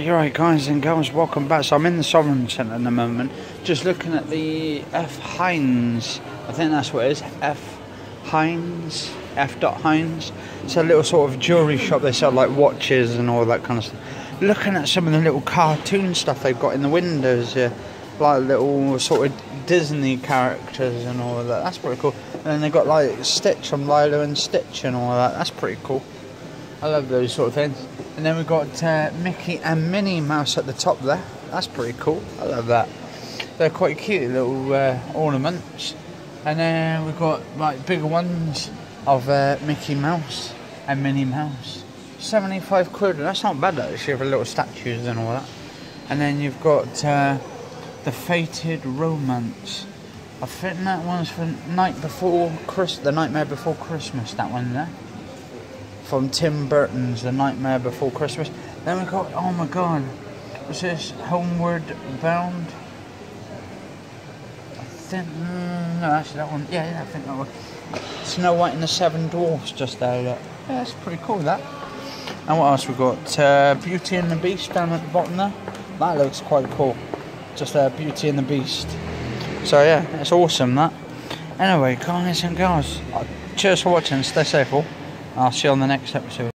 You're right, guys and girls. Welcome back. So I'm in the Sovereign Centre at the moment, just looking at the F Hinds. I think that's what it is. F Hinds. F. Hinds. It's a little sort of jewellery shop. They sell like watches and all that kind of stuff. Looking at some of the little cartoon stuff they've got in the windows here, like little sort of Disney characters and all that. That's pretty cool. And then they've got like Stitch from Lilo and Stitch and all that. That's pretty cool. I love those sort of things. And then we've got uh, Mickey and Minnie Mouse at the top there. That's pretty cool. I love that. They're quite cute little uh, ornaments. And then we've got like bigger ones of uh, Mickey Mouse and Minnie Mouse. 75 quid. That's not bad actually for little statues and all that. And then you've got uh, the Fated Romance. I think that one's for night before Chris, the Nightmare Before Christmas. That one there from Tim Burton's The Nightmare Before Christmas. Then we got, oh my god, what's this? Homeward Bound? I think, mm, no, actually that one, yeah, yeah, I think that one. Snow White and the Seven Dwarfs just there, look. Yeah, that's pretty cool, that. And what else we got? Uh, Beauty and the Beast down at the bottom there. That looks quite cool. Just there, Beauty and the Beast. So yeah, it's awesome, that. Anyway, guys and girls, uh, cheers for watching, stay safe all. I'll see you on the next episode.